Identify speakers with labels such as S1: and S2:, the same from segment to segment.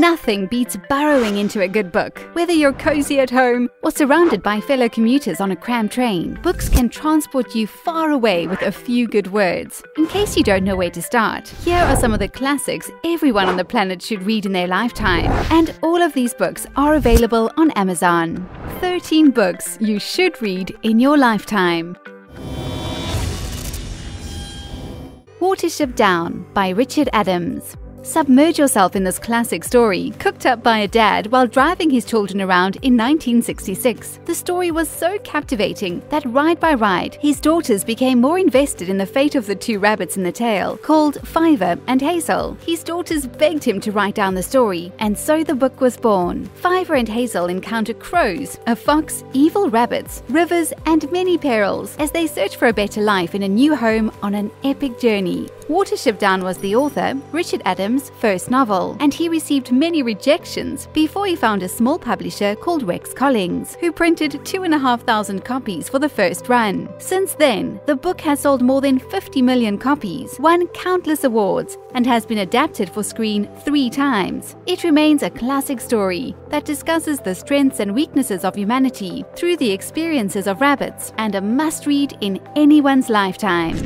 S1: Nothing beats burrowing into a good book. Whether you're cozy at home or surrounded by fellow commuters on a cram train, books can transport you far away with a few good words. In case you don't know where to start, here are some of the classics everyone on the planet should read in their lifetime. And all of these books are available on Amazon. 13 books you should read in your lifetime. Watership Down by Richard Adams. Submerge yourself in this classic story, cooked up by a dad while driving his children around in 1966. The story was so captivating that ride by ride, his daughters became more invested in the fate of the two rabbits in the tale, called Fiver and Hazel. His daughters begged him to write down the story, and so the book was born. Fiver and Hazel encounter crows, a fox, evil rabbits, rivers, and many perils as they search for a better life in a new home on an epic journey. Watership Down was the author, Richard Adams' first novel, and he received many rejections before he found a small publisher called Rex Collings, who printed 2,500 copies for the first run. Since then, the book has sold more than 50 million copies, won countless awards, and has been adapted for screen three times. It remains a classic story that discusses the strengths and weaknesses of humanity through the experiences of rabbits, and a must read in anyone's lifetime.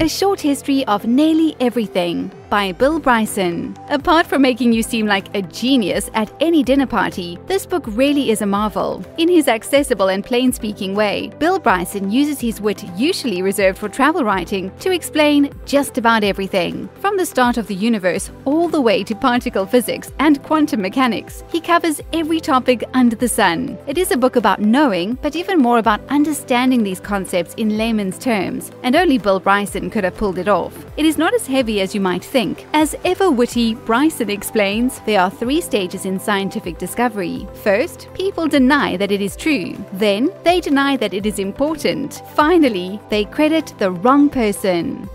S1: A Short History of Nearly Everything by Bill Bryson. Apart from making you seem like a genius at any dinner party, this book really is a marvel. In his accessible and plain speaking way, Bill Bryson uses his wit, usually reserved for travel writing, to explain just about everything. From the start of the universe all the way to particle physics and quantum mechanics, he covers every topic under the sun. It is a book about knowing, but even more about understanding these concepts in layman's terms, and only Bill Bryson could have pulled it off. It is not as heavy as you might think think. As ever witty, Bryson explains there are three stages in scientific discovery. First, people deny that it is true. Then, they deny that it is important. Finally, they credit the wrong person.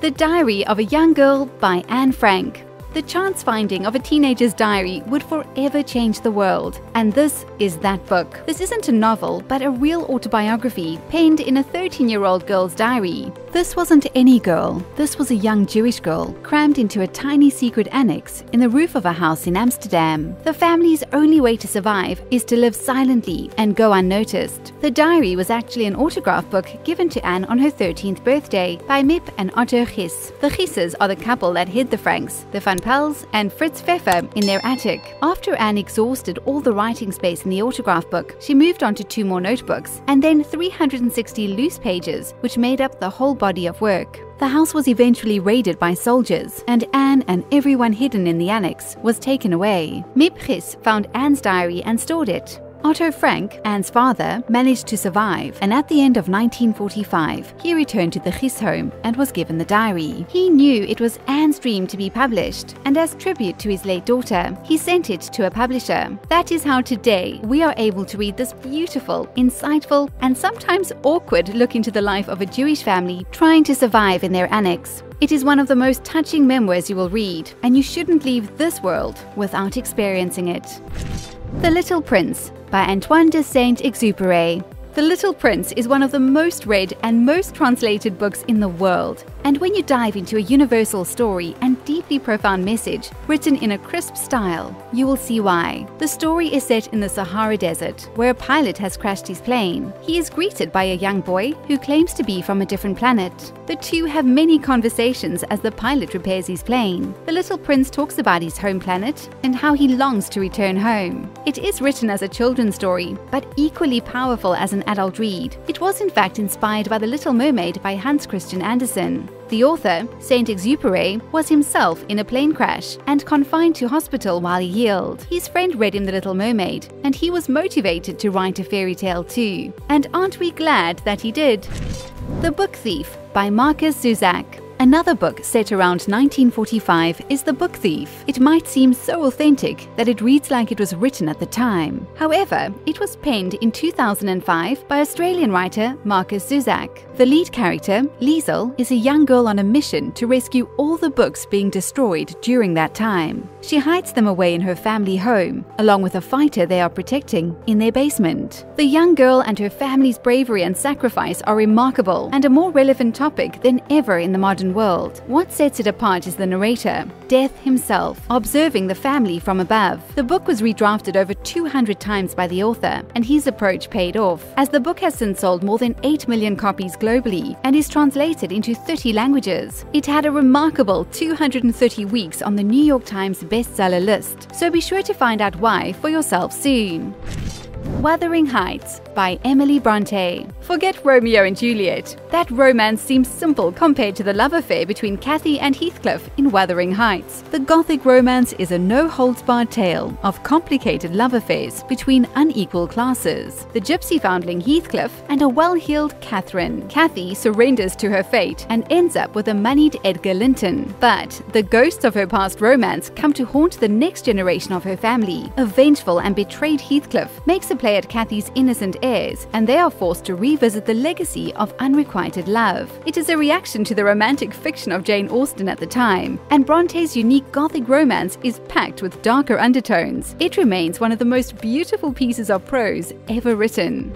S1: The Diary of a Young Girl by Anne Frank. The chance finding of a teenager's diary would forever change the world, and this is that book. This isn't a novel, but a real autobiography penned in a 13 year old girl's diary. This wasn't any girl, this was a young Jewish girl crammed into a tiny secret annex in the roof of a house in Amsterdam. The family's only way to survive is to live silently and go unnoticed. The diary was actually an autograph book given to Anne on her 13th birthday by Miep and Otto Gies. The Gieses are the couple that hid the Franks, the Pels, and Fritz Pfeffer in their attic. After Anne exhausted all the writing space in the autograph book, she moved on to two more notebooks, and then 360 loose pages, which made up the whole body of work. The house was eventually raided by soldiers, and Anne and everyone hidden in the annex was taken away. Miep Gies found Anne's diary and stored it. Otto Frank, Anne's father, managed to survive, and at the end of 1945, he returned to the Gies home and was given the diary. He knew it was Anne's dream to be published, and as tribute to his late daughter, he sent it to a publisher. That is how today we are able to read this beautiful, insightful, and sometimes awkward look into the life of a Jewish family trying to survive in their annex. It is one of the most touching memoirs you will read, and you shouldn't leave this world without experiencing it. The Little Prince by Antoine de Saint-Exupéry. The Little Prince is one of the most read and most translated books in the world. And when you dive into a universal story and deeply profound message written in a crisp style, you will see why. The story is set in the Sahara Desert, where a pilot has crashed his plane. He is greeted by a young boy who claims to be from a different planet. The two have many conversations as the pilot repairs his plane. The little prince talks about his home planet and how he longs to return home. It is written as a children's story, but equally powerful as an adult read. It was in fact inspired by The Little Mermaid by Hans Christian Andersen. The author, Saint Exupéry, was himself in a plane crash and confined to hospital while he healed. His friend read him The Little Mermaid, and he was motivated to write a fairy tale too. And aren't we glad that he did? The Book Thief by Markus Zusak. Another book set around 1945 is The Book Thief. It might seem so authentic that it reads like it was written at the time. However, it was penned in 2005 by Australian writer Markus Zusak. The lead character, Liesel, is a young girl on a mission to rescue all the books being destroyed during that time. She hides them away in her family home, along with a fighter they are protecting, in their basement. The young girl and her family's bravery and sacrifice are remarkable and a more relevant topic than ever in the modern world. What sets it apart is the narrator, Death himself, observing the family from above. The book was redrafted over 200 times by the author, and his approach paid off, as the book has since sold more than 8 million copies globally and is translated into 30 languages. It had a remarkable 230 weeks on the New York Times bestseller list, so be sure to find out why for yourself soon. Wuthering Heights by Emily Bronte. Forget Romeo and Juliet. That romance seems simple compared to the love affair between Cathy and Heathcliff in Wuthering Heights. The Gothic romance is a no-holds-barred tale of complicated love affairs between unequal classes. The gypsy foundling Heathcliff and a well-heeled Catherine. Cathy surrenders to her fate and ends up with a moneyed Edgar Linton. But the ghosts of her past romance come to haunt the next generation of her family. A vengeful and betrayed Heathcliff makes a play at Cathy's innocent heirs, and they are forced to revisit the legacy of unrequited love. It is a reaction to the romantic fiction of Jane Austen at the time, and Bronte's unique Gothic romance is packed with darker undertones. It remains one of the most beautiful pieces of prose ever written.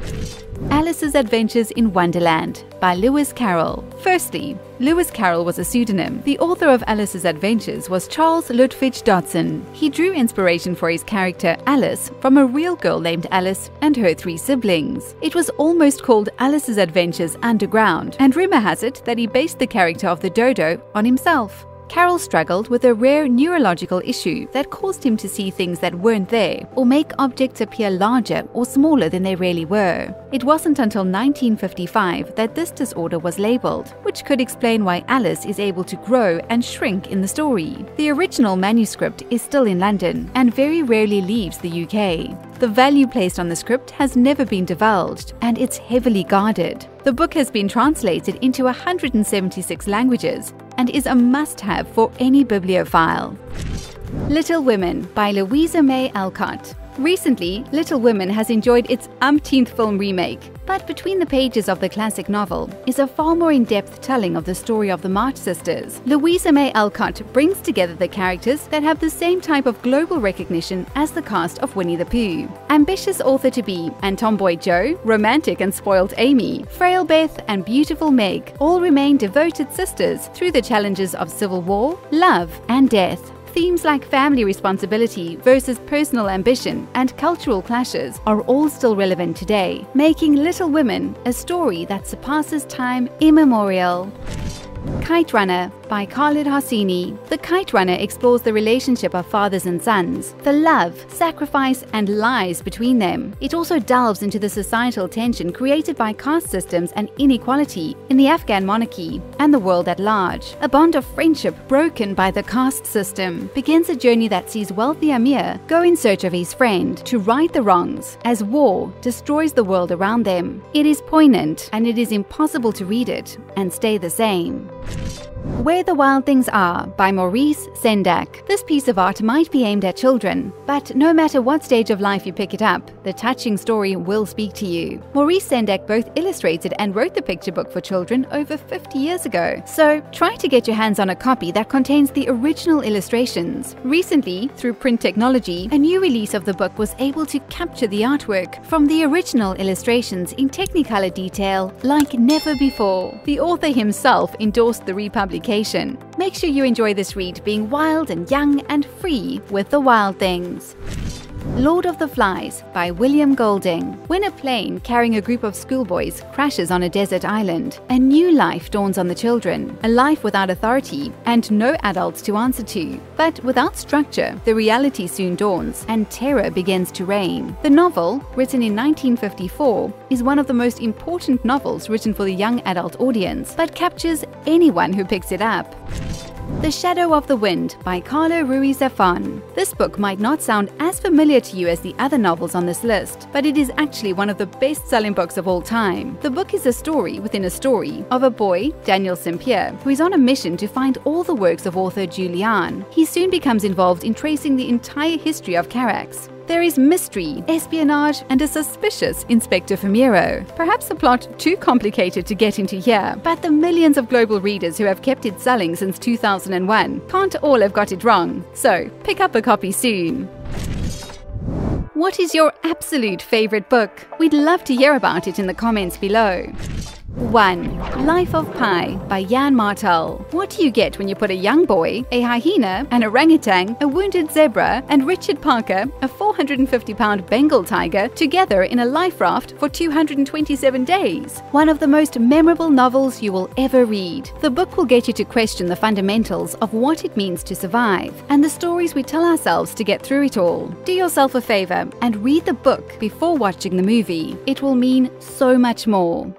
S1: Alice's Adventures in Wonderland by Lewis Carroll. Firstly, Lewis Carroll was a pseudonym. The author of Alice's Adventures was Charles Lutwidge Dodgson. He drew inspiration for his character Alice from a real girl named Alice and her three siblings. It was almost called Alice's Adventures Underground, and rumor has it that he based the character of the dodo on himself. Carroll struggled with a rare neurological issue that caused him to see things that weren't there or make objects appear larger or smaller than they really were. It wasn't until 1955 that this disorder was labeled, which could explain why Alice is able to grow and shrink in the story. The original manuscript is still in London and very rarely leaves the UK. The value placed on the script has never been divulged, and it's heavily guarded. The book has been translated into 176 languages and is a must have for any bibliophile. Little Women by Louisa May Alcott. Recently, Little Women has enjoyed its umpteenth film remake, but between the pages of the classic novel is a far more in-depth telling of the story of the March sisters. Louisa May Alcott brings together the characters that have the same type of global recognition as the cast of Winnie the Pooh. Ambitious author-to-be and tomboy Jo, romantic and spoiled Amy, frail Beth and beautiful Meg all remain devoted sisters through the challenges of civil war, love and death. Themes like family responsibility versus personal ambition and cultural clashes are all still relevant today, making Little Women a story that surpasses time immemorial. Kite Runner by Khaled Hosseini. The Kite Runner explores the relationship of fathers and sons, the love, sacrifice, and lies between them. It also delves into the societal tension created by caste systems and inequality in the Afghan monarchy and the world at large. A bond of friendship broken by the caste system begins a journey that sees wealthy Amir go in search of his friend to right the wrongs as war destroys the world around them. It is poignant and it is impossible to read it and stay the same. Where the Wild Things Are by Maurice Sendak. This piece of art might be aimed at children, but no matter what stage of life you pick it up, the touching story will speak to you. Maurice Sendak both illustrated and wrote the picture book for children over 50 years ago, so try to get your hands on a copy that contains the original illustrations. Recently, through print technology, a new release of the book was able to capture the artwork from the original illustrations in Technicolor detail like never before. The author himself endorsed the republication publication. Make sure you enjoy this read being wild and young and free with the wild things. Lord of the Flies by William Golding. When a plane carrying a group of schoolboys crashes on a desert island, a new life dawns on the children, a life without authority and no adults to answer to. But without structure, the reality soon dawns and terror begins to reign. The novel, written in 1954, is one of the most important novels written for the young adult audience, but captures anyone who picks it up. The Shadow of the Wind by Carlo Ruiz Zafón. This book might not sound as familiar to you as the other novels on this list, but it is actually one of the best selling books of all time. The book is a story within a story of a boy, Daniel Sempere, who is on a mission to find all the works of author Julian. He soon becomes involved in tracing the entire history of Carax, there is mystery, espionage, and a suspicious Inspector Fumero. Perhaps a plot too complicated to get into here, but the millions of global readers who have kept it selling since 2001 can't all have got it wrong. So, pick up a copy soon. What is your absolute favorite book? We'd love to hear about it in the comments below. 1. Life of Pi by Yann Martel. What do you get when you put a young boy, a hyena, an orangutan, a wounded zebra, and Richard Parker, a 450 pound Bengal tiger, together in a life raft for 227 days? One of the most memorable novels you will ever read. The book will get you to question the fundamentals of what it means to survive and the stories we tell ourselves to get through it all. Do yourself a favor and read the book before watching the movie. It will mean so much more.